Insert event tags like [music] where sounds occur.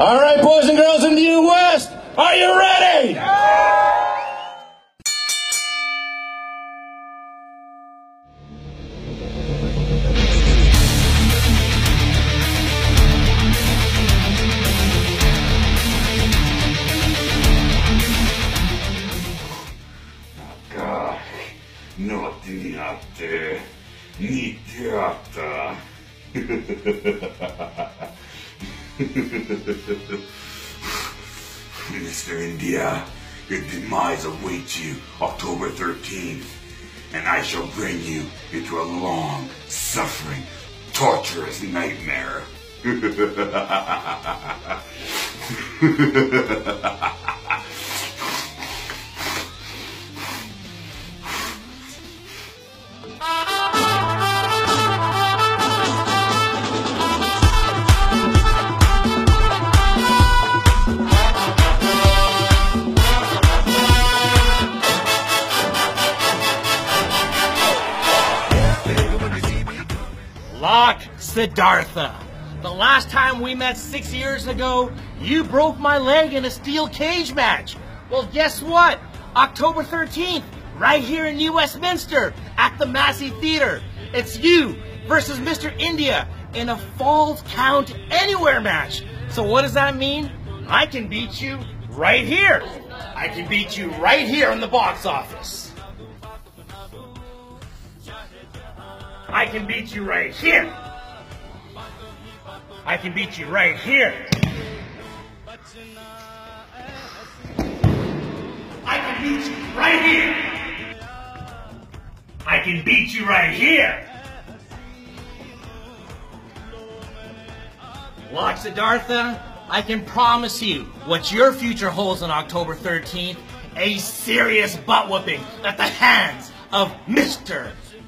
All right, boys and girls in the U.S., are you ready? Tackar. Nu otti nihatte. Nittiatta. [laughs] [laughs] Mr. India, your demise awaits you October 13th, and I shall bring you into a long, suffering, torturous nightmare. [laughs] Lak Siddhartha. The last time we met six years ago, you broke my leg in a steel cage match. Well, guess what? October 13th, right here in New Westminster at the Massey Theater. It's you versus Mr. India in a Falls Count Anywhere match. So what does that mean? I can beat you right here. I can beat you right here in the box office. I can beat you right here. I can beat you right here. I can beat you right here. I can beat you right here. Lak Siddhartha, I can promise you what your future holds on October 13th a serious butt whooping at the hands of Mr.